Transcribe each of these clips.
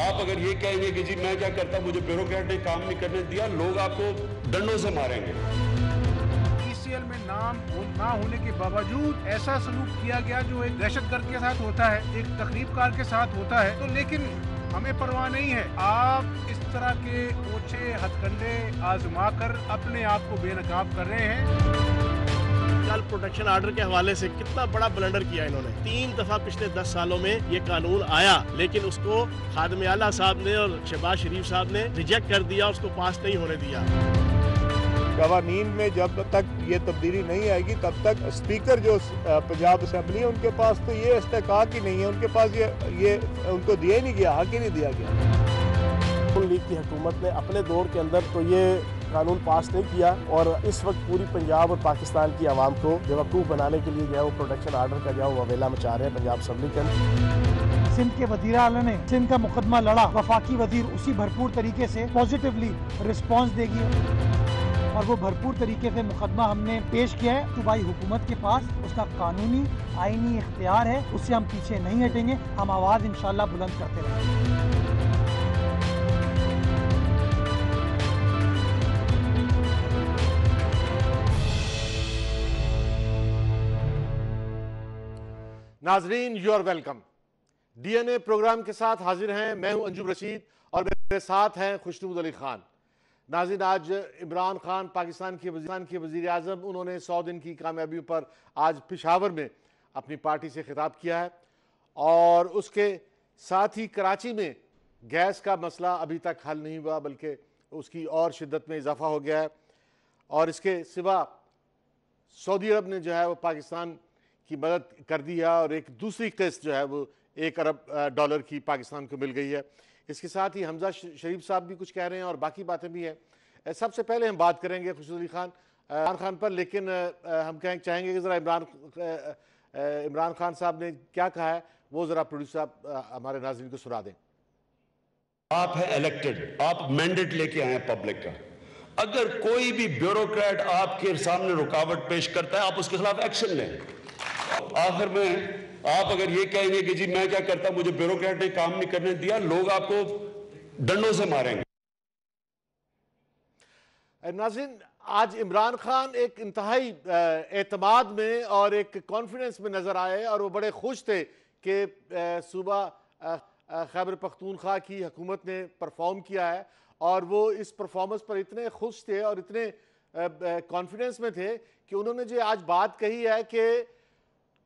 آپ اگر یہ کہیں گے کہ جی میں کیا کرتا مجھے بیوروکریٹ نے کام نہیں کرنے دیا، لوگ آپ کو ڈنڈوں سے ماریں گے۔ ای سی ایل میں نام نہ ہونے کے باوجود ایسا سلوک کیا گیا جو ایک دہشت گرد کے ساتھ ہوتا ہے، ایک تقریب کار کے ساتھ ہوتا ہے۔ تو لیکن ہمیں پرواہ نہیں ہے۔ آپ اس طرح کے اوچھے ہتھ کنڈے آزما کر اپنے آپ کو بے نقاب کر رہے ہیں۔ چائلڈ پروٹیکشن آرڈر کے حوالے سے کتنا بڑا بلنڈر کیا انہوں نے۔ تین دفعہ پچھلے دس سالوں میں یہ قانون آیا لیکن اس کو خادم اعلیٰ صاحب نے اور شہباز شریف صاحب نے ریجیکٹ کر دیا اس کو پاس نہیں ہونے دیا۔ قوانین میں جب تک یہ تبدیلی نہیں آئے گی تب تک اسپیکر جو پنجاب اسمبلی ہے ان کے پاس تو یہ استحقاق ہی نہیں ہے۔ ان کے پاس یہ یہ ان کو دیا ہی نہیں گیا حق ہی نہیں دیا گیا۔ لیگ کی حکومت نے اپنے دور کے اندر تو یہ قانون پاس نہیں کیا اور اس وقت پوری پنجاب اور پاکستان کی عوام کو بیوقوف بنانے کے لیے جو ہے وہ پروٹیکشن آرڈر کا جو ہے وہ مچا رہے ہیں پنجاب اسمبلی کے سندھ کے وزیر اعلیٰ نے سندھ کا مقدمہ لڑا۔ وفاقی وزیر اسی بھرپور طریقے سے پوزیٹیولی رسپانس دے گی اور وہ بھرپور طریقے سے مقدمہ ہم نے پیش کیا ہے۔ صوبائی حکومت کے پاس اس کا قانونی آئینی اختیار ہے۔ اس سے ہم پیچھے نہیں ہٹیں گے۔ ہم آواز انشاءاللہ بلند کرتے رہیں۔ گے ناظرین you are welcome D N A program کے ساتھ حاضر ہیں. میں ہوں انجم رشید اور میرے ساتھ ہیں خوشنود علی خان. ناظرین، آج عمران خان، پاکستان کے وزیر کے وزیر اعظم انہوں نے سو دن کی کامیابیوں پر آج پشاور میں اپنی پارٹی سے خطاب کیا ہے اور اس کے ساتھ ہی کراچی میں گیس کا مسئلہ ابھی تک حل نہیں ہوا بلکہ اس کی اور شدت میں اضافہ ہو گیا ہے اور اس کے سوا سعودی عرب نے جو ہے وہ پاکستان کی مدد کر دی ہے اور ایک دوسری قسط جو ہے وہ ایک ارب ڈالر کی پاکستان کو مل گئی ہے۔ اس کے ساتھ ہی حمزہ شریف صاحب بھی کچھ کہہ رہے ہیں اور باقی باتیں بھی ہیں۔ سب سے پہلے ہم بات کریں گے خوشی علی خان۔ عمران خان پر، لیکن ہم کہیں، چاہیں گے کہ ذرا عمران عمران خان صاحب نے کیا کہا ہے، وہ ذرا پروڈیوسر صاحب ہمارے ناظرین کو سنا دیں۔ آپ ہیں الیکٹڈ آپ مینڈیٹ لے کے آئے ہیں پبلک کا۔ اگر کوئی بھی بیوروکریٹ آپ کے سامنے رکاوٹ پیش کرتا ہے، آپ اس کے خلاف ایکشن لیں۔ آخر میں آپ اگر یہ کہیں گے کہ جی میں کیا کرتا مجھے بیوروکریٹ نے کام نہیں کرنے دیا، لوگ آپ کو ڈنڈوں سے ماریں گے۔ ناظرین، آج عمران خان ایک انتہائی اعتماد میں اور ایک کانفیڈنس میں نظر آئے اور وہ بڑے خوش تھے کہ صوبہ خیبر پختونخوا کی حکومت نے پرفارم کیا ہے اور وہ اس پرفارمنس پر اتنے خوش تھے اور اتنے کانفیڈنس میں تھے کہ انہوں نے جو آج بات کہی ہے کہ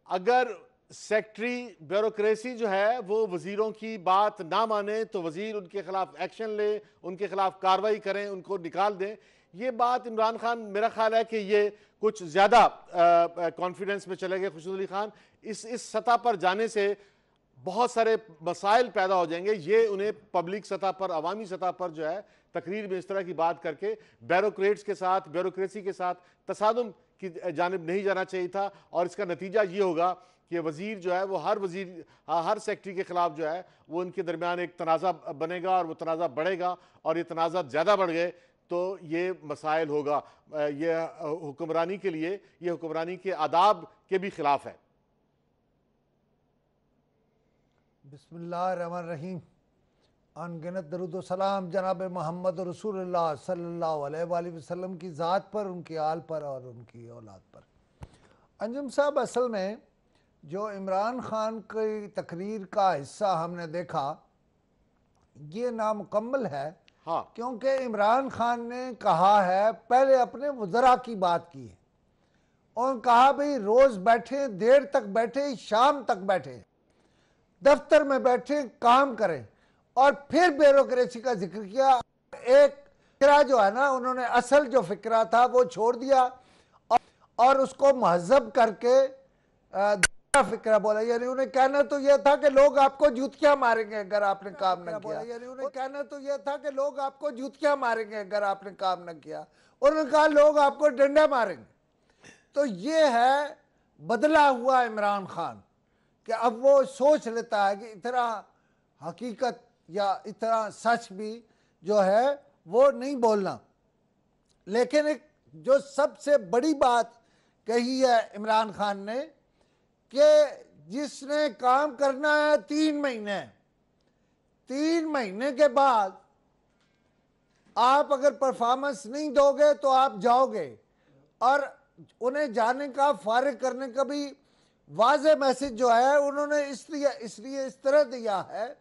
اگر سیکٹری بیوروکریسی جو ہے وہ وزیروں کی بات نہ مانے تو وزیر ان کے خلاف ایکشن لے، ان کے خلاف کاروائی کریں، ان کو نکال دیں۔ یہ بات عمران خان، میرا خیال ہے کہ یہ کچھ زیادہ کانفیڈنس میں چلے گئے خوشنود علی خان۔ اس اس سطح پر جانے سے بہت سارے مسائل پیدا ہو جائیں گے۔ یہ انہیں پبلک سطح پر، عوامی سطح پر جو ہے تقریر میں اس طرح کی بات کر کے بیوروکریٹس کے ساتھ، بیوروکریسی کے ساتھ تصادم کی جانب نہیں جانا چاہیے تھا اور اس کا نتیجہ یہ ہوگا کہ وزیر جو ہے وہ ہر وزیر، ہر سیکٹری کے خلاف جو ہے وہ ان کے درمیان ایک تنازع بنے گا اور وہ تنازع بڑھے گا اور یہ تنازع زیادہ بڑھ گئے تو یہ مسائل ہوگا۔ یہ حکمرانی کے لیے، یہ حکمرانی کے آداب کے بھی خلاف ہے۔ بسم اللہ الرحمن الرحیم۔ ان گنت درود و سلام جناب محمد رسول اللہ صلی اللہ علیہ وآلہ وسلم کی ذات پر ان کی آل پر اور ان کی اولاد پر۔ انجم صاحب اصل میں جو عمران خان کی تقریر کا حصہ ہم نے دیکھا یہ نامکمل ہے۔ ہاں۔ کیونکہ عمران خان نے کہا ہے پہلے اپنے وزراء کی بات کی ہے۔ اور کہا بھئی روز بیٹھے دیر تک بیٹھے شام تک بیٹھے۔ دفتر میں بیٹھے کام کریں اور پھر بیوروکریسی کا ذکر کیا۔ ایک فکرہ جو ہے نا انہوں نے اصل جو فکرہ تھا وہ چھوڑ دیا اور اس کو مہذب کر کے فکرہ بولا۔ یعنی انہیں کہنا تو یہ تھا کہ لوگ آپ کو جوتیاں ماریں گے اگر آپ نے کام نہ کیا۔ یعنی انہیں کہنا تو یہ تھا کہ لوگ آپ کو جوتیاں ماریں گے اگر آپ نے کام نہ کیا۔ انہوں نے کہا لوگ آپ کو ڈنڈا ماریں گے۔ تو یہ ہے بدلا ہوا عمران خان کہ اب وہ سوچ لیتا ہے کہ اتنا حقیقت یا اتنا سچ بھی جو ہے وہ نہیں بولنا۔ لیکن ایک جو سب سے بڑی بات کہی ہے عمران خان نے کہ جس نے کام کرنا ہے تین مہینے تین مہینے کے بعد آپ اگر پرفارمنس نہیں دو گے تو آپ جاؤ گے۔ اور انہیں جانے کا، فارغ کرنے کا بھی واضح میسج جو ہے، انہوں نے اس لیے اس لیے اس طرح دیا ہے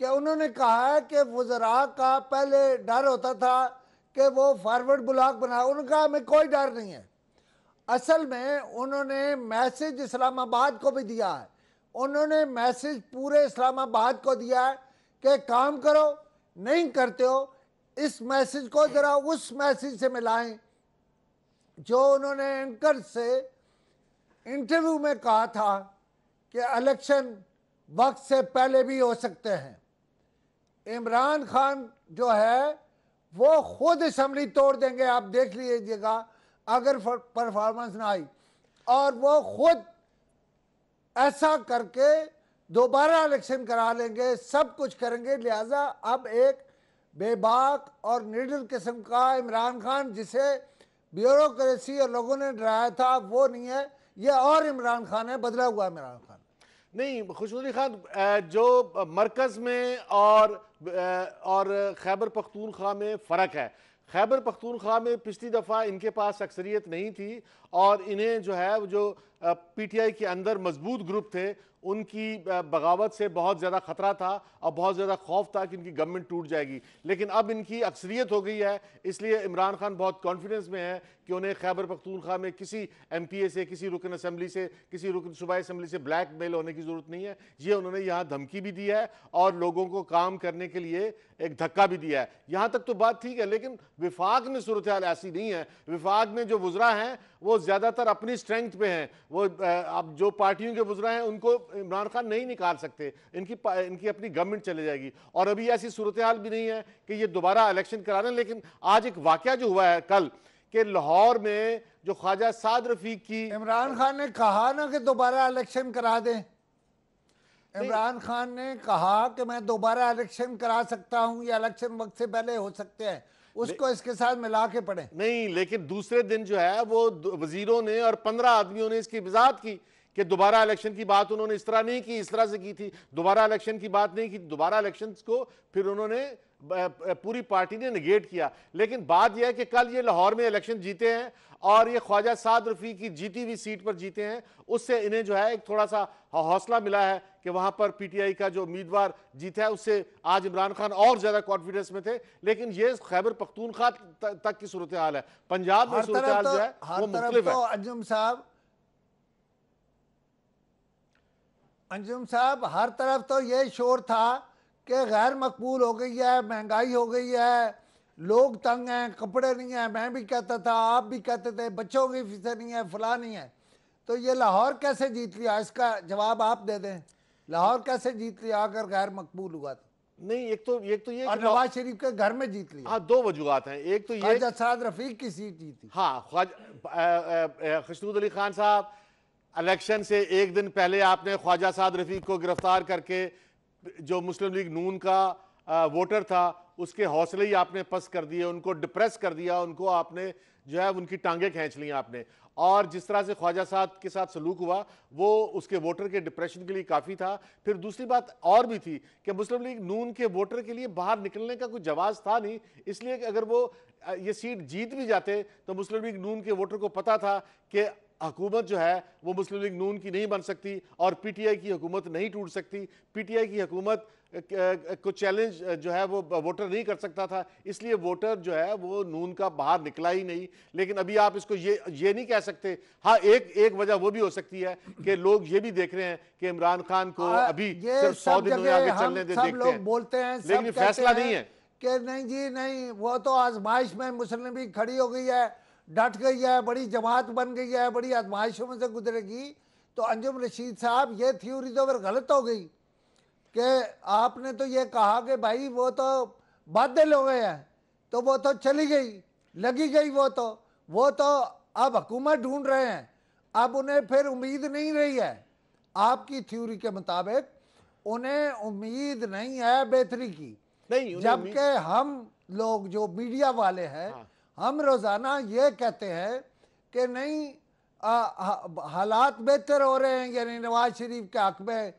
کہ انہوں نے کہا ہے کہ وزراء کا پہلے ڈر ہوتا تھا کہ وہ فارورڈ بلاک بنا انہوں نے کہا ہمیں کوئی ڈر نہیں ہے۔ اصل میں انہوں نے میسج اسلام آباد کو بھی دیا ہے۔ انہوں نے میسج پورے اسلام آباد کو دیا ہے کہ کام کرو، نہیں کرتے ہو، اس میسج کو ذرا اس میسج سے ملائیں۔ جو انہوں نے اینکر سے انٹرویو میں کہا تھا کہ الیکشن وقت سے پہلے بھی ہو سکتے ہیں۔ عمران خان جو ہے، وہ خود اسمبلی توڑ دیں گے۔ آپ دیکھ لیجیے گا، اگر پرفارمنس نہ آئی۔ اور وہ خود ایسا کر کے دوبارہ الیکشن کرا لیں گے، سب کچھ کریں گے۔ لہٰذا اب ایک بے باک اور نیڈل قسم کا عمران خان، جسے بیوروکریسی اور لوگوں نے ڈرایا تھا، وہ نہیں ہے۔ یہ اور عمران خان ہے، بدلا ہوا عمران خان۔ نہیں خوشنودی خان جو مرکز میں اور اور خیبر پختونخوا میں فرق ہے۔ خیبر پختونخوا میں پچھلی دفعہ ان کے پاس اکثریت نہیں تھی اور انہیں جو ہے جو پی ٹی آئی کے اندر مضبوط گروپ تھے، ان کی بغاوت سے بہت زیادہ خطرہ تھا اور بہت زیادہ خوف تھا کہ ان کی گورنمنٹ ٹوٹ جائے گی۔ لیکن اب ان کی اکثریت ہو گئی ہے، اس لیے عمران خان بہت کانفیڈنس میں ہے کہ انہیں خیبر پختونخوا میں کسی ایم پی اے سے، کسی رکن اسمبلی سے، کسی رکن صوبائی اسمبلی سے بلیک میل ہونے کی ضرورت نہیں ہے۔ یہ انہوں نے یہاں دھمکی بھی دی ہے اور لوگوں کو کام کرنے کے لیے ایک دھکا بھی دیا ہے۔ یہاں تک تو بات ٹھیک ہے، لیکن وفاق میں صورتحال ایسی نہیں ہے۔ وفاق میں جو وزراء ہیں وہ زیادہ تر اپنی سٹرینگت پہ ہیں۔ وہ اب جو پارٹیوں کے وزراء ہیں ان کو عمران خان نہیں نکال سکتے۔ ان کی ان کی اپنی گورنمنٹ چلے جائے گی۔ اور ابھی ایسی صورتحال بھی نہیں ہے کہ یہ دوبارہ الیکشن کرا رہے ہیں لیکن آج ایک واقعہ جو ہوا ہے کل کہ لاہور میں جو خواجہ سعد رفیق کی عمران خان نے کہا نا کہ دوبارہ الیکشن کرا دیں۔ عمران خان نے کہا کہ میں دوبارہ الیکشن کرا سکتا ہوں یا الیکشن وقت سے پہلے ہو سکتے ہیں۔ اس کو اس کے ساتھ ملا کے پڑھیں۔ نہیں لیکن دوسرے دن جو ہے وہ وزیروں نے اور پندرہ آدمیوں نے اس کی وضاحت کی کہ دوبارہ الیکشن کی بات انہوں نے اس طرح نہیں کی اس طرح سے کی تھی۔ دوبارہ الیکشن کی بات نہیں کی دوبارہ الیکشن کو پھر انہوں نے پوری پارٹی نے نگیٹ کیا۔ لیکن بات یہ ہے کہ کل یہ لاہور میں الیکشن جیتے ہیں اور یہ خواجہ سعد رفیق کی جیتی ہوئی سیٹ پر جیتے ہیں اس سے انہیں جو ہے ایک تھوڑا سا حوصلہ ملا ہے کہ وہاں پر پی ٹی آئی کا جو امیدوار جیتا ہے اس سے آج عمران خان اور زیادہ کانفیڈنس میں تھے۔ لیکن یہ خیبر پختونخوا تک کی صورتحال ہے۔ پنجاب میں صورتحال جو ہے وہ مختلف ہے۔ انجم صاحب ہر طرف تو یہ شور تھا کہ غیر مقبول ہو گئی ہے مہنگائی ہو گئی ہے لوگ تنگ ہیں کپڑے نہیں ہیں میں بھی کہتا تھا آپ بھی کہتے تھے بچوں کی فیسیں نہیں ہے فلاں نہیں ہے تو یہ لاہور کیسے جیت لیا؟ اس کا جواب آپ دے دیں۔ لاہور کیسے جیت لیا اگر غیر مقبول ہوا تو؟ نہیں ایک تو ایک تو یہ اور نواز شریف کے گھر میں جیت لیا۔ ہاں دو وجوہات ہیں۔ ایک تو یہ خواجہ سعد رفیق کی سیٹ جیتی۔ ہاں خشنود علی خان صاحب الیکشن سے ایک دن پہلے آپ نے خواجہ سعد رفیق کو گرفتار کر کے جو مسلم لیگ نون کا ووٹر تھا، اس کے حوصلے ہی آپ نے پس کر دیے، ان کو ڈپریس کر دیا، ان کو آپ نے جو ہے ان کی ٹانگیں کھینچ لیں آپ نے۔ اور جس طرح سے خواجہ صاحب کے ساتھ سلوک ہوا، وہ اس کے ووٹر کے ڈپریشن کے لیے کافی تھا۔ پھر دوسری بات اور بھی تھی کہ مسلم لیگ نون کے ووٹر کے لیے باہر نکلنے کا کوئی جواز تھا نہیں، اس لیے کہ اگر وہ یہ سیٹ جیت بھی جاتے تو مسلم لیگ نون کے ووٹر کو پتا تھا کہ حکومت جو ہے وہ مسلم لیگ نون کی نہیں بن سکتی اور پی ٹی آئی کی حکومت نہیں ٹوٹ سکتی۔ پی ٹی آئی کی حکومت کو چیلنج جو ہے وہ ووٹر نہیں کر سکتا تھا۔ اس لیے ووٹر جو ہے وہ نون کا باہر نکلا ہی نہیں۔ لیکن ابھی آپ اس کو یہ نہیں کہہ سکتے۔ ہاں ایک ایک وجہ وہ بھی ہو سکتی ہے کہ لوگ یہ بھی دیکھ رہے ہیں کہ عمران خان کو ابھی صرف سو دن میں آگے چلنے دے دیکھتے ہیں۔ لیکن فیصلہ نہیں ہے۔ کہ نہیں جی نہیں وہ تو آزمائش میں مسلم بھی کھڑی ہو گئی ہے۔ ڈٹ گئی ہے بڑی جماعت بن گئی ہے بڑی آزمائشوں میں سے گزرے گی۔ تو انجم رشید صاحب یہ تھیوری تو پھر غلط ہو گئی کہ آپ نے تو یہ کہا کہ بھائی وہ تو بادل ہو گئے ہیں تو وہ تو چلی گئی لگی گئی وہ تو۔ وہ تو اب حکومت ڈھونڈ رہے ہیں۔ اب انہیں پھر امید نہیں رہی ہے۔ آپ کی تھیوری کے مطابق انہیں امید نہیں ہے بہتری کی۔ جبکہ ہم لوگ جو میڈیا والے ہیں ہاں۔ ہم روزانہ یہ کہتے ہیں کہ نہیں حالات بہتر ہو رہے ہیں یعنی نواز شریف کے حق میں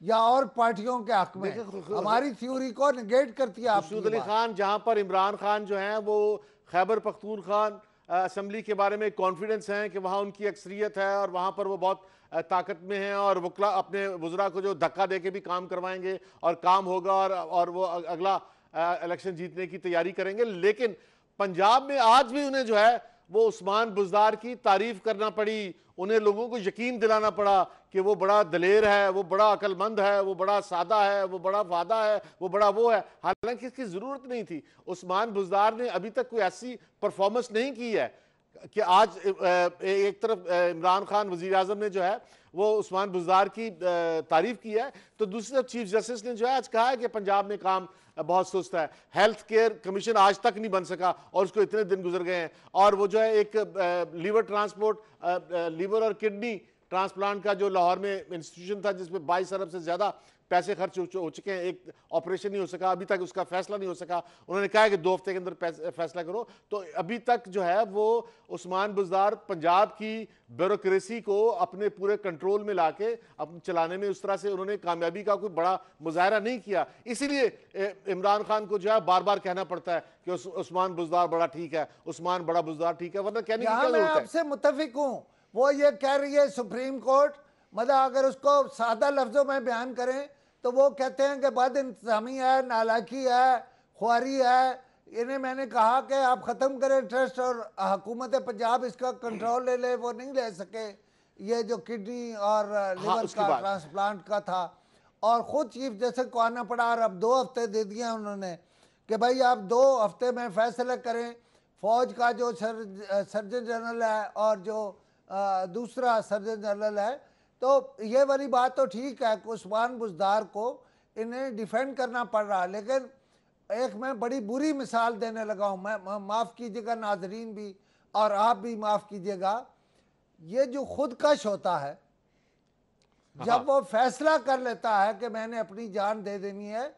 یا اور پارٹیوں کے حق میں۔ ہماری تھیوری کو نگیٹ کرتی ہے مسعود علی خان جہاں پر عمران خان جو ہیں وہ خیبر پختونخوان اسمبلی کے بارے میں کانفیڈنس ہیں کہ وہاں ان کی اکثریت ہے اور وہاں پر وہ بہت طاقت میں ہیں اور وکلا اپنے وزراء کو جو دھکا دے کے بھی کام کروائیں گے اور کام ہوگا اور وہ اگلا الیکشن جیتنے کی تیاری کریں گے۔ لیکن پنجاب میں آج بھی انہیں جو ہے وہ عثمان بزدار کی تعریف کرنا پڑی، انہیں لوگوں کو یقین دلانا پڑا کہ وہ بڑا دلیر ہے، وہ بڑا عقل مند ہے، وہ بڑا سادہ ہے، وہ بڑا وعدہ ہے، وہ بڑا وہ ہے۔ حالانکہ اس کی ضرورت نہیں تھی۔ عثمان بزدار نے ابھی تک کوئی ایسی پرفارمنس نہیں کی ہے کہ آج ایک طرف عمران خان وزیر اعظم نے جو ہے وہ عثمان بزدار کی تعریف کی ہے۔ تو دوسری طرف چیف جسٹس نے جو ہے آج کہا ہے کہ پنجاب میں کام بہت سست ہے۔ ہیلتھ کیئر کمیشن آج تک نہیں بن سکا اور اس کو اتنے دن گزر گئے ہیں۔ اور وہ جو ہے ایک لیور ٹرانسپورٹ لیور اور کڈنی ٹرانسپلانٹ کا جو لاہور میں انسٹیٹیوشن تھا جس میں بائیس ارب سے زیادہ پیسے خرچ ہو چکے ہیں ایک آپریشن نہیں ہو سکا ابھی تک اس کا فیصلہ نہیں ہو سکا۔ انہوں نے کہا ہے کہ دو ہفتے کے اندر فیصلہ کرو۔ تو ابھی تک جو ہے وہ عثمان بزدار پنجاب کی بیوروکریسی کو اپنے پورے کنٹرول میں لا کے چلانے میں اس طرح سے انہوں نے کامیابی کا کوئی بڑا مظاہرہ نہیں کیا۔ اسی لیے عمران خان کو جو ہے بار بار کہنا پڑتا ہے کہ عثمان بزدار بڑا ٹھیک ہے عثمان بڑا بزدار ٹھیک ہے ورنہ کہنے کی کیا ضرورت ہے؟ میں آپ سے متفق ہوں۔ وہ یہ کہہ رہی ہے سپریم کورٹ مطلب اگر اس کو سادہ لفظوں میں بیان کریں تو وہ کہتے ہیں کہ بد انتظامی ہے نالاکی ہے خواری ہے۔ انہیں میں نے کہا کہ آپ ختم کریں ٹرسٹ اور حکومت پنجاب اس کا کنٹرول لے لے وہ نہیں لے سکے۔ یہ جو کڈنی اور لیور ہاں، کا ٹرانسپلانٹ کا تھا۔ اور خود چیف جیسے کو آنا پڑا اور اب دو ہفتے دے دیا انہوں نے کہ بھائی آپ دو ہفتے میں فیصلہ کریں۔ فوج کا جو سرجن جنرل ہے اور جو دوسرا سرجن جنرل ہے تو یہ والی بات تو ٹھیک ہے کہ عثمان بزدار کو انہیں ڈیفینڈ کرنا پڑ رہا لیکن ایک میں بڑی بری مثال دینے لگا ہوں میں معاف کیجیے گا ناظرین بھی اور آپ بھی معاف کیجیے گا۔ یہ جو خود کش ہوتا ہے جب وہ فیصلہ کر لیتا ہے کہ میں نے اپنی جان دے دینی ہے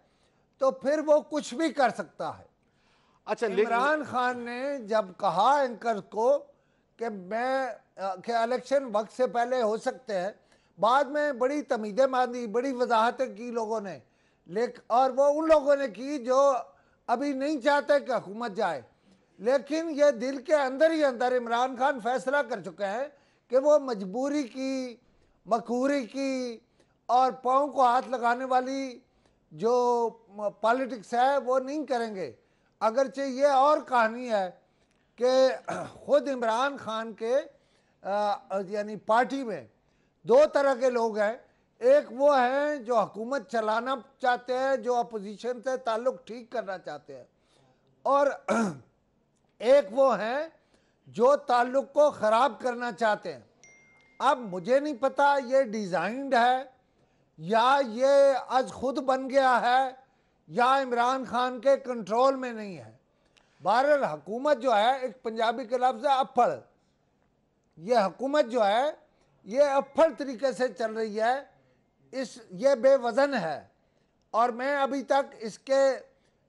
تو پھر وہ کچھ بھی کر سکتا ہے۔ اچھا عمران خان نے جب کہا اینکر کو کہ میں کہ الیکشن وقت سے پہلے ہو سکتے ہیں بعد میں بڑی تمیدیں باندھی، بڑی وضاحتیں کی لوگوں نے۔ لیکن اور وہ ان لوگوں نے کی جو ابھی نہیں چاہتے کہ حکومت جائے۔ لیکن یہ دل کے اندر ہی اندر عمران خان فیصلہ کر چکے ہیں کہ وہ مجبوری کی مکوری کی، اور پاؤں کو ہاتھ لگانے والی جو پالیٹکس ہے وہ نہیں کریں گے۔ اگرچہ یہ اور کہانی ہے کہ خود عمران خان کے یعنی پارٹی میں دو طرح کے لوگ ہیں۔ ایک وہ ہیں جو حکومت چلانا چاہتے ہیں، جو اپوزیشن سے تعلق ٹھیک کرنا چاہتے ہیں۔ اور ایک وہ ہیں جو تعلق کو خراب کرنا چاہتے ہیں۔ اب مجھے نہیں پتا یہ ڈیزائنڈ ہے یا یہ آج خود بن گیا ہے یا عمران خان کے کنٹرول میں نہیں ہے۔ بہرحال حکومت جو ہے، ایک پنجابی کے لفظ ہے اپڑ یہ حکومت جو ہے یہ افل طریقے سے چل رہی ہے، اس، یہ بے وزن ہے۔ اور میں ابھی تک اس کے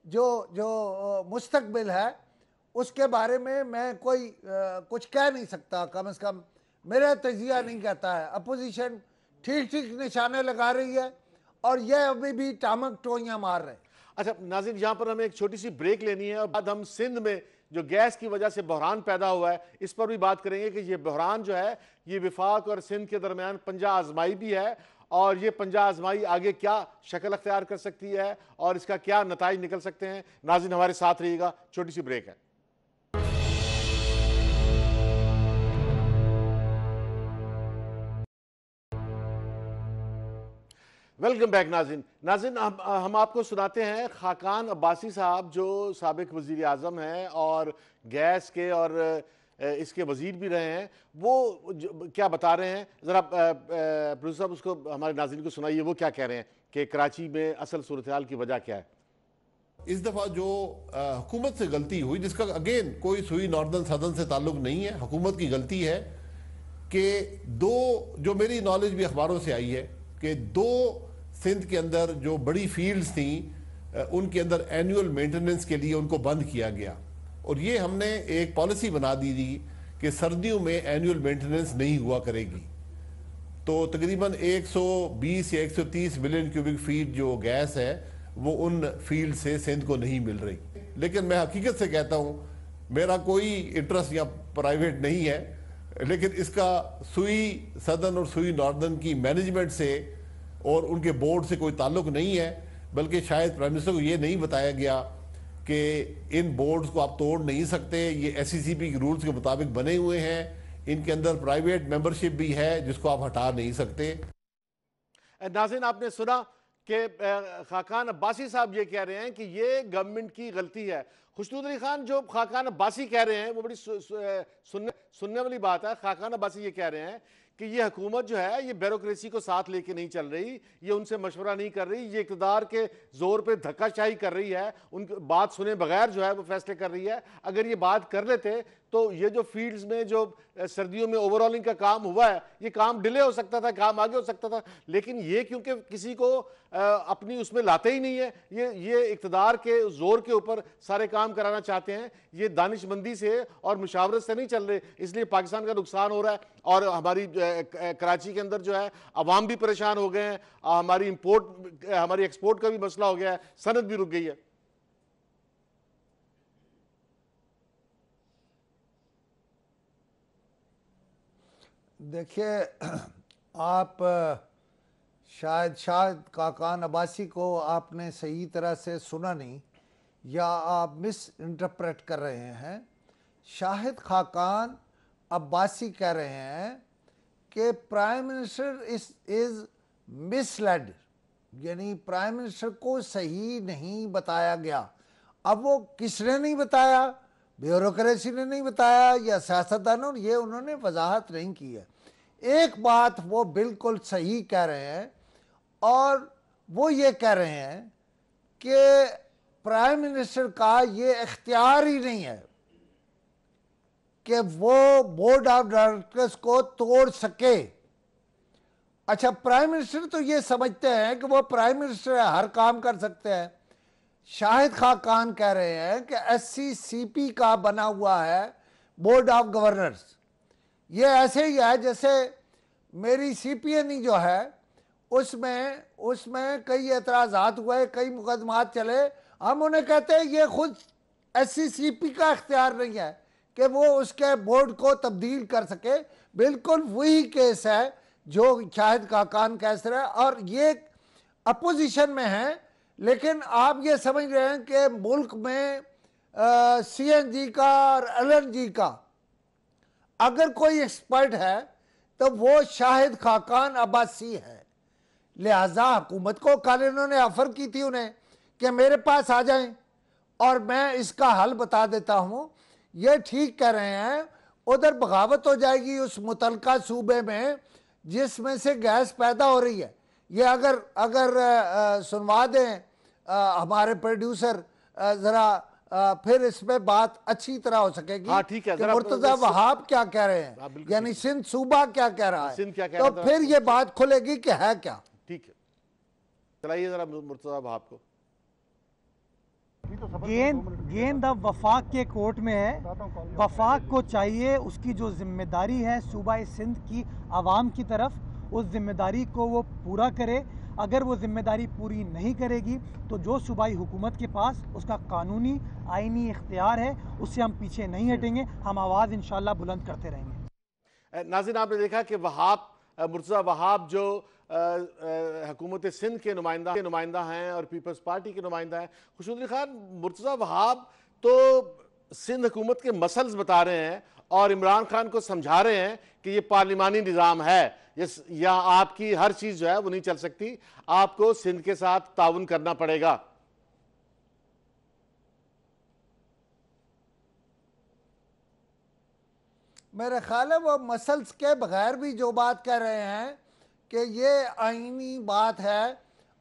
جو جو مستقبل ہے، اس کے بارے میں میں کوئی کچھ کہہ نہیں سکتا، کم از کم میرا تجزیہ نہیں کہتا ہے۔ اپوزیشن ٹھیک ٹھیک نشانے لگا رہی ہے اور یہ ابھی بھی ٹامک ٹوئیاں مار رہے ہیں۔ اچھا ناظرین، یہاں پر ہمیں ایک چھوٹی سی بریک لینی ہے اور بعد ہم سندھ میں جو گیس کی وجہ سے بحران پیدا ہوا ہے، اس پر بھی بات کریں گے کہ یہ بحران جو ہے، یہ وفاق اور سندھ کے درمیان پنجہ آزمائی بھی ہے اور یہ پنجہ آزمائی آگے کیا شکل اختیار کر سکتی ہے اور اس کا کیا نتائج نکل سکتے ہیں؟ ناظرین ہمارے ساتھ رہیے گا، چھوٹی سی بریک ہے۔ ویلکم بیک ناظرین ناظرین ہم آپ کو سناتے ہیں خاکان عباسی صاحب جو سابق وزیر اعظم ہیں اور گیس کے اور اس کے وزیر بھی رہے ہیں۔ وہ کیا بتا رہے ہیں؟ ذرا پروفیسر صاحب، اس کو، ہمارے ناظرین کو سنائیے، وہ کیا کہہ رہے ہیں کہ کراچی میں اصل صورتحال کی وجہ کیا ہے؟ اس دفعہ جو حکومت سے غلطی ہوئی، جس کا اگین کوئی سوئی ناردن سدن سے تعلق نہیں ہے، حکومت کی غلطی ہے کہ دو، جو میری نالج بھی اخباروں سے آئی ہے کہ دو سندھ کے اندر جو بڑی فیلڈز تھیں ان کے اندر اینیول مینٹننس کے لیے ان کو بند کیا گیا۔ اور یہ ہم نے ایک پالیسی بنا دی تھی کہ سردیوں میں اینیول مینٹننس نہیں ہوا کرے گی۔ تو تقریباً ایک سو بیس یا ایک سو تیس ملین کیوبک فیٹ جو گیس ہے، وہ ان فیلڈ سے سندھ کو نہیں مل رہی۔ لیکن میں حقیقت سے کہتا ہوں، میرا کوئی انٹرسٹ یا پرائیویٹ نہیں ہے، لیکن اس کا سوئی سدن اور سوئی ناردن کی مینجمنٹ سے اور ان کے بورڈ سے کوئی تعلق نہیں ہے، بلکہ شاید پرائم منسٹر کو یہ نہیں بتایا گیا کہ ان بورڈز کو آپ توڑ نہیں سکتے، یہ ایس سی سی پی کے رولز کے مطابق بنے ہوئے ہیں۔ ان کے اندر پرائیویٹ ممبرشپ بھی ہے جس کو آپ ہٹا نہیں سکتے۔ ناظرین، آپ نے سنا کہ خاقان عباسی صاحب یہ کہہ رہے ہیں کہ یہ گورنمنٹ کی غلطی ہے۔ خوشنود علی خان جو خاقان عباسی کہہ رہے ہیں، وہ بڑی سننے والی بات ہے۔ خاقان عباسی یہ کہہ رہے ہیں کہ یہ حکومت جو ہے، یہ بیروکریسی کو ساتھ لے کے نہیں چل رہی، یہ ان سے مشورہ نہیں کر رہی، یہ اقتدار کے زور پہ دھکا شاہی کر رہی ہے، ان بات سنے بغیر جو ہے وہ فیصلے کر رہی ہے۔ اگر یہ بات کر لیتے تو یہ جو فیلڈز میں جو سردیوں میں اوورالنگ کا کام ہوا ہے، یہ کام ڈیلے ہو سکتا تھا، کام آگے ہو سکتا تھا، لیکن یہ کیونکہ کسی کو اپنی اس میں لاتے ہی نہیں ہے، یہ یہ اقتدار کے، زور کے اوپر سارے کام کرانا چاہتے ہیں، یہ دانش مندی سے اور مشاورت سے نہیں چل رہے، اس لیے پاکستان کا نقصان ہو رہا ہے اور ہماری کراچی کے اندر جو ہے، عوام بھی پریشان ہو گئے ہیں ہماری امپورٹ ہماری ایکسپورٹ کا بھی مسئلہ ہو گیا ہے، صنعت بھی رک گئی ہے۔ دیکھیے، آپ، شاید شاید کاکان عباسی کو آپ نے صحیح طرح سے سنا نہیں، یا آپ مس انٹرپریٹ کر رہے ہیں۔ شاہد خاکان عباسی کہہ رہے ہیں کہ prime minister is miss lead یعنی پرائم منسٹر کو صحیح نہیں بتایا گیا۔ اب وہ کس نے نہیں بتایا؟ بیوروکریسی نے نہیں بتایا، یا سیاستدانوں یہ انہوں نے وضاحت نہیں کی ہے۔ ایک بات وہ بالکل صحیح کہہ رہے ہیں اور وہ یہ کہہ رہے ہیں کہ پرائم منسٹر کا یہ اختیار ہی نہیں ہے کہ وہ بورڈ آف ڈائریکٹرز کو توڑ سکے۔ اچھا پرائم منسٹر تو یہ سمجھتے ہیں کہ وہ پرائم منسٹر ہر کام کر سکتے ہیں۔ شاہد خاقان کہہ رہے ہیں کہ ایس سی سی پی کا بنا ہوا ہے بورڈ آف گورنرز۔ یہ ایسے ہی ہے جیسے میری سی پی این ای جو ہے، اس میں اس میں کئی اعتراضات ہوئے، کئی مقدمات چلے۔ ہم انہیں کہتے ہیں یہ خود ایس سی سی پی کا اختیار نہیں ہے کہ وہ اس کے بورڈ کو تبدیل کر سکے۔ بالکل وہی کیس ہے جو شاہد کا کان کیسر ہے اور یہ اپوزیشن میں ہیں لیکن آپ یہ سمجھ رہے ہیں کہ ملک میں سی این جی کا اور ایل این جی کا اگر کوئی ایکسپرٹ ہے تو وہ شاہد خاکان عباسی ہے۔ لہذا حکومت کو کل انہوں نے آفر کی تھی انہیں کہ میرے پاس آ جائیں۔ اور میں اس کا حل بتا دیتا ہوں۔ یہ ٹھیک کہہ رہے ہیں، ادھر بغاوت ہو جائے گی اس متعلقہ صوبے میں جس میں سے گیس پیدا ہو رہی ہے۔ یہ اگر اگر سنوا دیں ہمارے پروڈیوسر ذرا پھر اس میں بات اچھی طرح ہو سکے گی ہاں ٹھیک ہے مرتضی وہاب کیا کہہ رہے ہیں؟ یعنی سندھ صوبہ کیا کہہ رہا ہے؟ تو پھر یہ بات کھلے گی کہ ہے کیا۔ ٹھیک ہے۔ چلائیے ذرا مرتضی وہاب کو۔ گیند گیند اب وفاق کے کورٹ میں ہے۔ وفاق کو چاہیے اس کی جو ذمہ داری ہے صوبہ سندھ کی عوام کی طرف اس ذمہ داری کو وہ پورا کرے۔ اگر وہ ذمہ داری پوری نہیں کرے گی تو جو صوبائی حکومت کے پاس اس کا قانونی آئینی اختیار ہے اس سے ہم پیچھے نہیں ہٹیں گے ہم آواز انشاءاللہ بلند کرتے رہیں گے۔ ناظرین آپ نے دیکھا کہ وہاب مرتضی وہاب جو حکومت سندھ کے نمائندہ کے نمائندہ ہیں اور پیپلز پارٹی کے نمائندہ ہیں خوشودری خان مرتضی وہاب تو سندھ حکومت کے مسلز بتا رہے ہیں اور عمران خان کو سمجھا رہے ہیں کہ یہ پارلیمانی نظام ہے۔ یا آپ کی ہر چیز جو ہے وہ نہیں چل سکتی، آپ کو سندھ کے ساتھ تعاون کرنا پڑے گا۔ میرے خیال ہے وہ مسلس کے بغیر بھی جو بات کہہ رہے ہیں کہ یہ آئینی بات ہے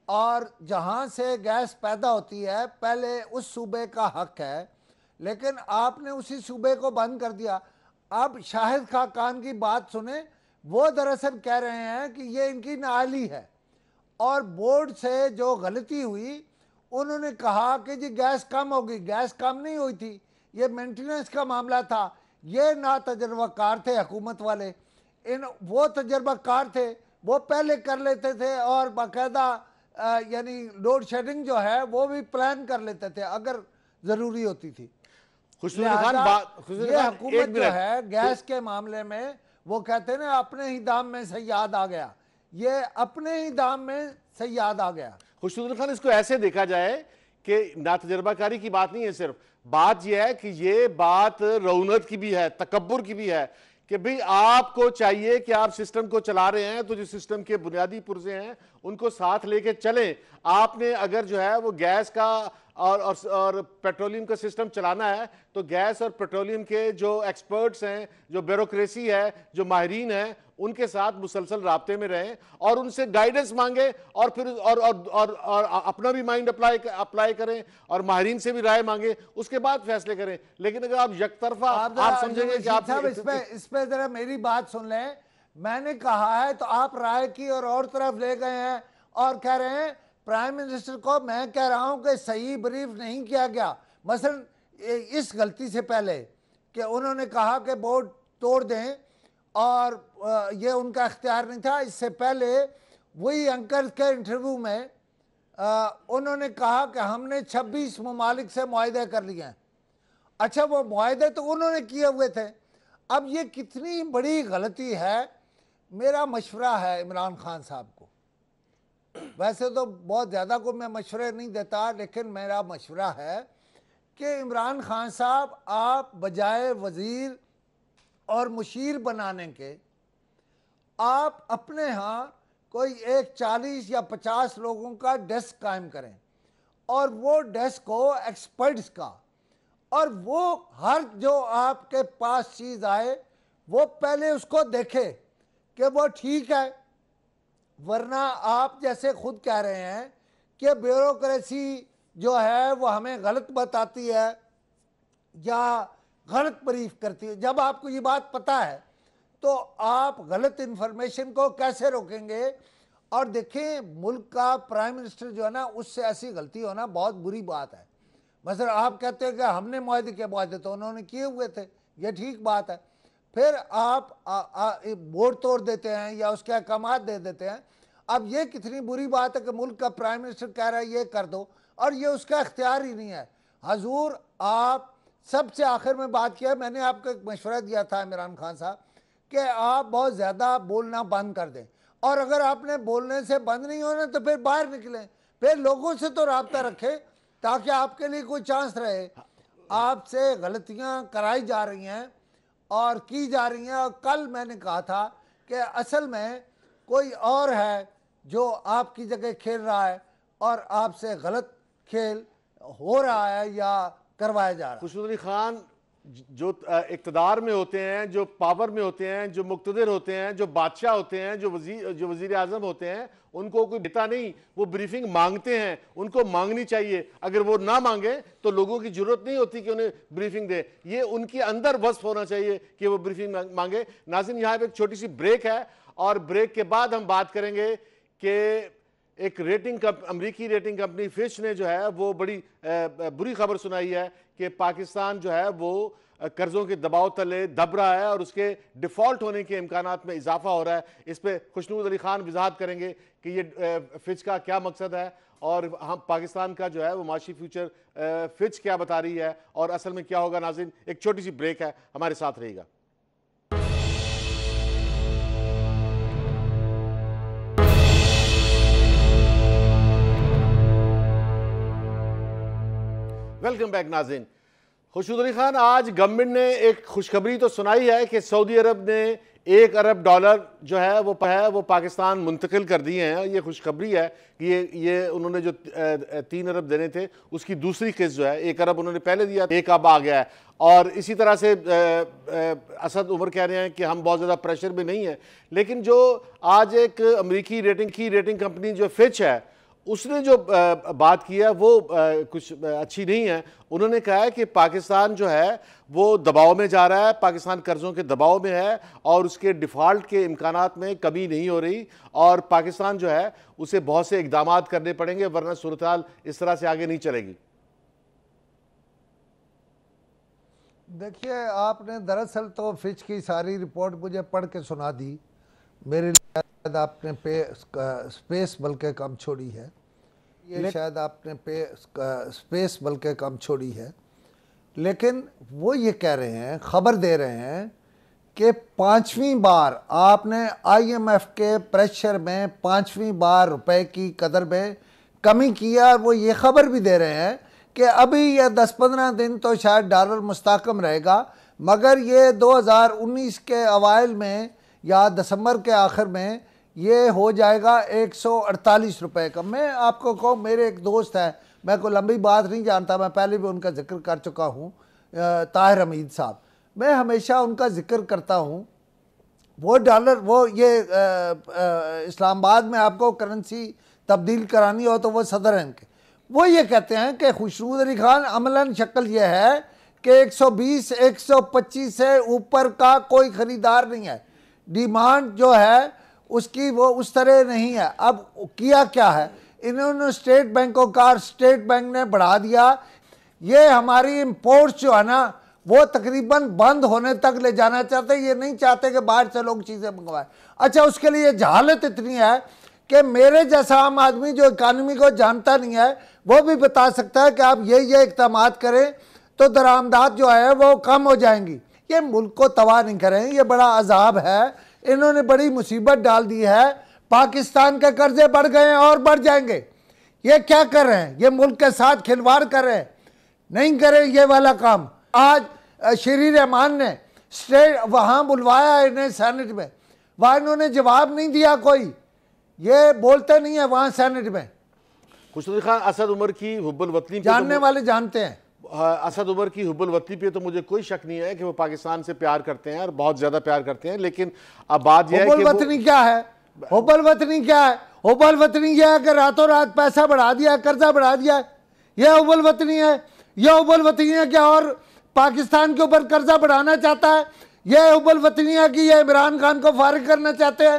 اور جہاں سے گیس پیدا ہوتی ہے، پہلے اس صوبے کا حق ہے، لیکن آپ نے اسی صوبے کو بند کر دیا۔ اب شاہد خاقان کی بات سنیں وہ دراصل کہہ رہے ہیں کہ یہ ان کی نالی ہے۔ اور بورڈ سے جو غلطی ہوئی انہوں نے کہا کہ جی گیس کم ہوگی گیس کم نہیں ہوئی تھی یہ مینٹیننس کا معاملہ تھا۔ یہ نا تجربہ کار تھے حکومت والے۔ ان وہ تجربہ کار تھے وہ پہلے کر لیتے تھے اور باقاعدہ یعنی لوڈ شیڈنگ جو ہے وہ بھی پلان کر لیتے تھے اگر ضروری ہوتی تھی۔ یہ حکومت جو ہے گیس کے معاملے میں وہ کہتے ہیں اپنے ہی دام میں سیاد آ گیا۔ یہ اپنے ہی دام میں سیاد آ گیا۔ خوشنود خان، اس کو ایسے دیکھا جائے کہ نا تجربہ کاری کی بات نہیں ہے صرف، بات یہ ہے کہ یہ بات رونت کی بھی ہے، تکبر کی بھی ہے کہ بھئی آپ کو چاہیے کہ آپ سسٹم کو چلا رہے ہیں تو جو سسٹم کے بنیادی پرزے ہیں، ان کو ساتھ لے کے چلیں۔ آپ نے اگر جو ہے وہ گیس کا اور اور پیٹرولیم کا سسٹم چلانا ہے تو گیس اور پیٹرولیم کے جو ایکسپرٹس ہیں جو بیروکریسی ہے جو ماہرین ہیں ان کے ساتھ مسلسل رابطے میں رہیں اور ان سے گائیڈنس مانگیں اور پھر اور اور اور اپنا بھی مائنڈ اپلائی اپلائی کریں اور ماہرین سے بھی رائے مانگیں۔ اس کے بعد فیصلے کریں۔ لیکن اگر آپ یک طرفہ آپ سمجھیں گے کہ آپ اس پہ ذرا میری بات سن لیں۔ میں نے کہا ہے تو آپ رائے کی اور اور طرف لے گئے ہیں اور کہہ رہے ہیں پرائم منسٹر کو میں کہہ رہا ہوں کہ صحیح بریف نہیں کیا گیا۔ مثلا اس غلطی سے پہلے کہ انہوں نے کہا کہ بورڈ توڑ دیں اور یہ ان کا اختیار نہیں تھا۔ اس سے پہلے وہی انکر کے انٹرویو میں انہوں نے کہا کہ ہم نے چھبیس ممالک سے معاہدے کر لیے ہیں۔ اچھا وہ معاہدے تو انہوں نے کیے ہوئے تھے۔ اب یہ کتنی بڑی غلطی ہے۔ میرا مشورہ ہے عمران خان صاحب کو۔ ویسے تو بہت زیادہ کو میں مشورے نہیں دیتا، لیکن میرا مشورہ ہے کہ عمران خان صاحب، آپ بجائے وزیر اور مشیر بنانے کے، آپ اپنے ہاں کوئی ایک چالیس یا پچاس لوگوں کا ڈیسک قائم کریں اور وہ ڈیسک ہو ایکسپرٹس کا، اور وہ ہر جو آپ کے پاس چیز آئے، وہ پہلے اس کو دیکھے کہ وہ ٹھیک ہے۔ ورنہ آپ جیسے خود کہہ رہے ہیں کہ بیوروکریسی جو ہے وہ ہمیں غلط بتاتی ہے یا غلط بریف کرتی ہے۔ جب آپ کو یہ بات پتا ہے تو آپ غلط انفارمیشن کو کیسے روکیں گے؟ اور دیکھیں ملک کا پرائم منسٹر جو ہے نا، اس سے ایسی غلطی ہونا بہت بری بات ہے۔ مثلا آپ کہتے ہیں کہ ہم نے معاہدے کے معاہدے تو انہوں نے کیے ہوئے تھے، یہ ٹھیک بات ہے۔ پھر آپ بورڈ توڑ دیتے ہیں یا اس کے احکامات دے دیتے ہیں، اب یہ کتنی بری بات ہے کہ ملک کا پرائم منسٹر کہہ رہا ہے یہ کر دو، اور یہ اس کا اختیار ہی نہیں ہے۔ حضور، آپ سب سے آخر میں بات کیا، میں نے آپ کو ایک مشورہ دیا تھا عمران خان صاحب کہ آپ بہت زیادہ بولنا بند کر دیں۔ اور اگر آپ نے بولنے سے بند نہیں ہونا تو پھر باہر نکلیں۔ پھر لوگوں سے تو رابطہ رکھیں تاکہ آپ کے لیے کوئی چانس رہے۔ آپ سے غلطیاں کرائی جا رہی ہیں۔ اور کی جا رہی ہیں اور کل میں نے کہا تھا کہ اصل میں کوئی اور ہے جو آپ کی جگہ کھیل رہا ہے اور آپ سے غلط کھیل ہو رہا ہے یا کروایا جا رہا ہے۔ علی خان جو اقتدار میں ہوتے ہیں، جو پاور میں ہوتے ہیں، جو مقتدر ہوتے ہیں، جو بادشاہ ہوتے ہیں، جو وزیر جو وزیر اعظم ہوتے ہیں، ان کو کوئی دیتا نہیں، وہ بریفنگ مانگتے ہیں، ان کو مانگنی چاہیے۔ اگر وہ نہ مانگے تو لوگوں کی ضرورت نہیں ہوتی کہ انہیں بریفنگ دے۔ یہ ان کے اندر وصف ہونا چاہیے کہ وہ بریفنگ مانگے۔ ناظرین، یہاں پہ ایک چھوٹی سی بریک ہے اور بریک کے بعد ہم بات کریں گے کہ ایک ریٹنگ امریکی ریٹنگ کمپنی فش نے جو ہے وہ بڑی بری خبر سنائی ہے کہ پاکستان جو ہے وہ قرضوں کے دباؤ تلے دب رہا ہے اور اس کے ڈیفالٹ ہونے کے امکانات میں اضافہ ہو رہا ہے۔ اس پہ خوشنود علی خان وضاحت کریں گے کہ یہ فچ کا کیا مقصد ہے اور ہم پاکستان کا جو ہے وہ معاشی فیوچر فچ کیا بتا رہی ہے اور اصل میں کیا ہوگا ناظرین، ایک چھوٹی سی بریک ہے، ہمارے ساتھ رہے گا۔ ویلکم بیک ناظرین خوشود علی خان، آج گورنمنٹ نے ایک خوشخبری تو سنائی ہے کہ سعودی عرب نے ایک ارب ڈالر جو ہے وہ ہے، وہ پاکستان منتقل کر دیے ہیں. یہ خوشخبری ہے کہ یہ یہ انہوں نے جو تین ارب دینے تھے، اس کی دوسری قسط جو ہے، ایک ارب انہوں نے پہلے دیا، ایک اب آ گیا ہے. اور اسی طرح سے اسد عمر کہہ رہے ہیں کہ ہم بہت زیادہ پریشر میں نہیں ہیں. لیکن جو آج ایک امریکی ریٹنگ کی ریٹنگ کمپنی جو فچ ہے اس نے جو بات کی ہے، وہ کچھ اچھی نہیں ہے۔ انہوں نے کہا ہے کہ پاکستان جو ہے، وہ دباؤ میں جا رہا ہے، پاکستان قرضوں کے دباؤ میں ہے اور اس کے ڈیفالٹ کے امکانات میں کمی نہیں ہو رہی اور پاکستان جو ہے، اسے بہت سے اقدامات کرنے پڑیں گے، ورنہ صورتحال اس طرح سے آگے نہیں چلے گی۔ دیکھیے، آپ نے دراصل تو فچ کی ساری رپورٹ مجھے پڑھ کے سنا دی۔ میرے شاید آپ نے پے اسپیس بلکہ کم چھوڑی ہے۔ یہ شاید آپ نے اسپیس بلکہ کم چھوڑی ہے۔ لیکن وہ یہ کہہ رہے ہیں خبر دے رہے ہیں کہ پانچویں بار آپ نے آئی ایم ایف کے پریشر میں پانچویں بار روپے کی قدر میں کمی کیا اور وہ یہ خبر بھی دے رہے ہیں کہ ابھی یہ دس پندرہ دن تو شاید ڈالر مستحکم رہے گا مگر یہ دو ہزار انیس کے اوائل میں یا دسمبر کے آخر میں یہ ہو جائے گا ایک سو اڑتالیس روپے کا۔ میں آپ کو کہوں، میرے ایک دوست ہے میں کوئی لمبی بات نہیں جانتا، میں پہلے بھی ان کا ذکر کر چکا ہوں طاہر حمید صاحب۔ میں ہمیشہ ان کا ذکر کرتا ہوں۔ وہ ڈالر، وہ یہ اسلام آباد میں آپ کو کرنسی تبدیل کرانی ہو تو وہ صدر ہیں۔ کے وہ یہ کہتے ہیں کہ خوشنود علی خان، عملاً شکل یہ ہے کہ ایک سو بیس، ایک سو پچیس سے اوپر کا کوئی خریدار نہیں ہے۔ ڈیمانڈ جو ہے اس کی وہ اس طرح نہیں ہے۔ اب کیا کیا ہے؟ انہوں نے اسٹیٹ بینکوں کا اسٹیٹ بینک نے بڑھا دیا۔ یہ ہماری امپورٹس جو ہے نا، وہ تقریباً بند ہونے تک لے جانا چاہتے یہ نہیں چاہتے کہ باہر سے لوگ چیزیں منگوائیں۔ اچھا اس کے لیے جہالت اتنی ہے کہ میرے جیسا عام آدمی جو اکانومی کو جانتا نہیں ہے، وہ بھی بتا سکتا ہے کہ آپ یہ یہ اقدامات کریں تو درآمدات جو ہے وہ کم ہو جائیں گی۔ یہ ملک کو تباہ نہیں کریں، یہ بڑا عذاب ہے۔ انہوں نے بڑی مصیبت ڈال دی ہے۔ پاکستان کے قرضے بڑھ گئے ہیں اور بڑھ جائیں گے۔ یہ کیا کر رہے ہیں؟ یہ ملک کے ساتھ کھلواڑ کر رہے ہیں۔ نہیں کریں یہ والا کام۔ آج شری رحمان نے وہاں بلوایا انہیں سینٹ میں۔ وہاں انہوں نے جواب نہیں دیا کوئی۔ یہ بولتے نہیں ہیں وہاں سینٹ میں۔ خان اسد عمر کی حب الوطنی جاننے والے جانتے ہیں۔ اسد عمر کی حب الوطنی پہ تو مجھے کوئی شک نہیں ہے کہ وہ پاکستان سے پیار کرتے ہیں اور بہت زیادہ پیار کرتے ہیں لیکن اب بات یہ ہے کہ حب الوطنی کیا ہے؟ حب الوطنی کیا ہے؟ حب الوطنی یہ ہے کہ راتوں رات پیسہ بڑھا دیا قرضہ بڑھا دیا یہ حب الوطنی ہے یہ حب الوطنی ہے کہ اور پاکستان کے اوپر قرضہ بڑھانا چاہتا ہے۔ یہ حب الوطنی ہے کہ یہ عمران خان کو فارغ کرنا چاہتے ہیں۔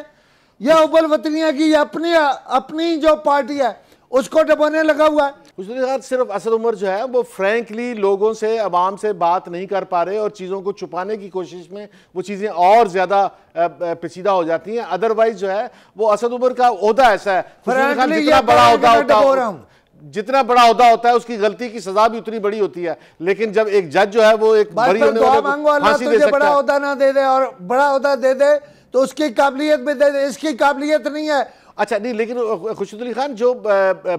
یہ حب الوطنی ہے کہ یہ اپنی اپنی جو پارٹی ہے اس کو ڈبونے لگا ہوا ہے۔ حسنی خان صرف اسد عمر جو ہے وہ فرینکلی لوگوں سے عوام سے بات نہیں کر پا رہے اور چیزوں کو چھپانے کی کوشش میں وہ چیزیں اور زیادہ پیچیدہ ہو جاتی ہیں۔ ادروائز جو ہے وہ اسد عمر کا عہدہ ایسا ہے۔ جتنا بڑا عہدہ ہوتا ہے جتنا بڑا عہدہ ہوتا ہے اس کی غلطی کی سزا بھی اتنی بڑی ہوتی ہے۔ لیکن جب ایک جج جو ہے وہ ایک بڑی ہونے والے پھانسی دے سکتا ہے۔ بڑا عہدہ نہ دے دے اور بڑا عہدہ دے دے تو اس کی قابلیت بھی دے دے۔ اس کی قابلیت نہیں ہے۔ اچھا نہیں لیکن خوشید علی خان جو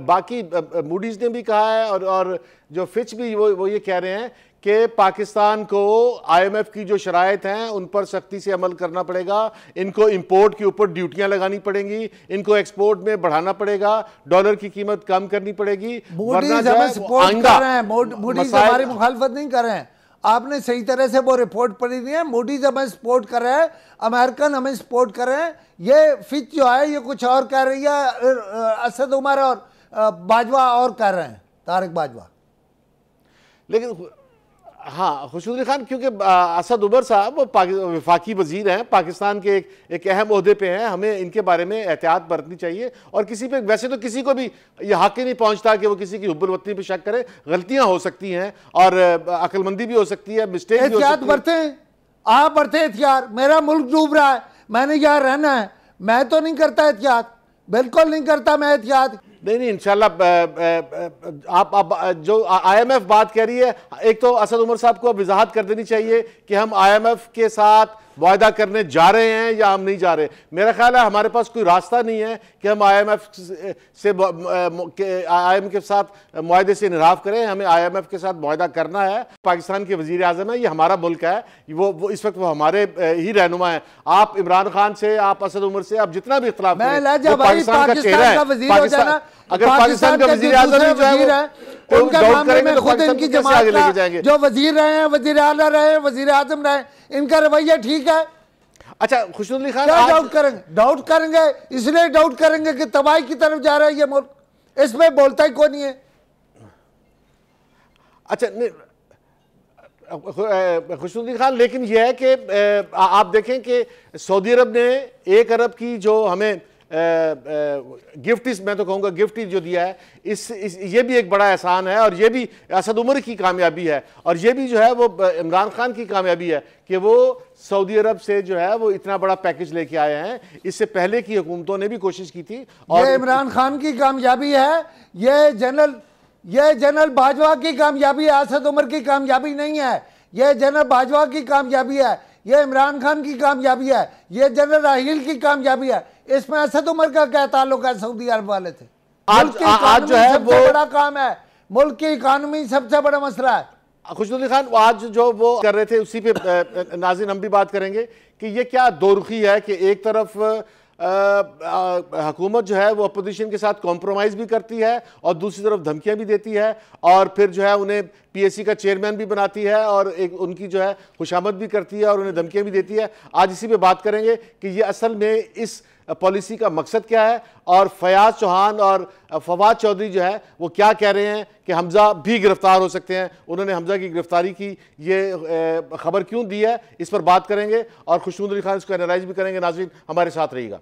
باقی موڈیز نے بھی کہا ہے اور اور جو فچ بھی وہ یہ کہہ رہے ہیں کہ پاکستان کو آئی ایم ایف کی جو شرائط ہیں ان پر سختی سے عمل کرنا پڑے گا ان کو امپورٹ کے اوپر ڈیوٹیاں لگانی پڑیں گی ان کو ایکسپورٹ میں بڑھانا پڑے گا ڈالر کی قیمت کم کرنی پڑے گی موڈیز ہمیں سپورٹ کر رہے ہیں موڈیز ہماری مخالفت نہیں کر رہے ہیں۔ آپ نے صحیح طرح سے وہ رپورٹ پڑھی نہیں ہے۔ موڈیز ہمیں سپورٹ کر رہے ہیں، امریکن ہمیں سپورٹ کر رہے ہیں۔ یہ فچ جو ہے، یہ کچھ اور کہہ رہی ہے۔ اسد عمر اور باجوہ اور کہہ رہے ہیں تارک باجوہ۔ لیکن ہاں خوشود علی خان کیونکہ اسد عمر صاحب وہ وفاقی وزیر ہیں پاکستان کے ایک اہم عہدے پہ ہیں ہمیں ان کے بارے میں احتیاط برتنی چاہیے اور کسی پہ ویسے تو کسی کو بھی یہ حق ہی نہیں پہنچتا کہ وہ کسی کی حب الوطنی پہ شک کرے غلطیاں ہو سکتی ہیں اور عقل مندی بھی ہو سکتی ہے مسٹیک بھی ہو سکتی ہے۔ برتے ہیں آپ برتے احتیاط میرا ملک ڈوب رہا ہے میں نے یہاں رہنا ہے میں تو نہیں کرتا احتیاط بالکل نہیں کرتا میں احتیاط۔ نہیں نہیں انشاءاللہ آپ جو آئی ایم ایف بات کہہ رہی ہے ایک تو اسد عمر صاحب کو وضاحت کر دینی چاہیے کہ ہم آئی ایم ایف کے ساتھ معاہدہ کرنے جا رہے ہیں یا ہم نہیں جا رہے۔ میرا خیال ہے ہمارے پاس کوئی راستہ نہیں ہے کہ ہم آئی ایم ایف سے آئی ایم کے ساتھ معاہدے سے انحراف کریں۔ ہمیں آئی ایم ایف کے ساتھ معاہدہ کرنا ہے۔ پاکستان کے وزیر اعظم ہے یہ ہمارا ملک ہے وہ اس وقت وہ ہمارے ہی رہنما ہیں۔ آپ عمران خان سے آپ اسد عمر سے آپ جتنا بھی اختلاف کریں پاکستان کا چہرہ ہے۔ اگر پاکستان کا وزیر اعظم جو ہے ان کا معاملے میں خود ان کی جماعت جو وزیر رہے ہیں وزیر اعلیٰ رہے ہیں وزیر اعظم رہے ہیں ان کا رویہ ٹھیک ہے؟ اچھا خوشنود علی خان کیا ڈاؤٹ کریں گے؟ ڈاؤٹ کریں گے اس لیے ڈاؤٹ کریں گے کہ تباہی کی طرف جا رہا ہے یہ ملک۔ اس میں بولتا ہی کوئی نہیں ہے؟ اچھا خوشنود علی خان لیکن یہ ہے کہ آپ دیکھیں کہ سعودی عرب نے ایک ارب کی جو ہمیں گفٹ اس، میں تو کہوں گا گفٹ جو دیا ہے، اس یہ بھی ایک بڑا احسان ہے اور یہ بھی اسد عمر کی کامیابی ہے اور یہ بھی جو ہے وہ عمران خان کی کامیابی ہے کہ وہ سعودی عرب سے جو ہے وہ اتنا بڑا پیکج لے کے آئے ہیں۔ اس سے پہلے کی حکومتوں نے بھی کوشش کی تھی اور یہ عمران خان کی کامیابی ہے، یہ جنرل یہ جنرل باجوہ کی کامیابی ہے، اسد عمر کی کامیابی نہیں ہے، یہ جنرل باجوہ کی کامیابی ہے۔ یہ عمران خان کی کامیابی ہے یہ جنرل راہیل کی کامیابی ہے۔ اس میں اسد عمر کا کیا تعلق ہے؟ سعودی عرب والے تھے۔ آج جو ہے وہ بڑا کام ہے۔ ملک کی اکانومی سب سے بڑا مسئلہ ہے۔ خوشنودی خان آج جو وہ کر رہے تھے اسی پہ ناظرین ہم بھی بات کریں گے کہ یہ کیا دو رخی ہے کہ ایک طرف حکومت جو ہے وہ اپوزیشن کے ساتھ کمپرومائز بھی کرتی ہے اور دوسری طرف دھمکیاں بھی دیتی ہے اور پھر جو ہے انہیں پی ایس سی کا چیئرمین بھی بناتی ہے اور ایک ان کی جو ہے خوشامد بھی کرتی ہے اور انہیں دھمکیاں بھی دیتی ہے۔ آج اسی پہ بات کریں گے کہ یہ اصل میں اس پالیسی کا مقصد کیا ہے اور فیاض چوہان اور فواد چودھری جو ہے وہ کیا کہہ رہے ہیں کہ حمزہ بھی گرفتار ہو سکتے ہیں؟ انہوں نے حمزہ کی گرفتاری کی، یہ خبر کیوں دی ہے؟ اس پر بات کریں گے اور خوشنود علی خان اس کو انالائز بھی کریں گے۔ ناظرین، ہمارے ساتھ رہی گا۔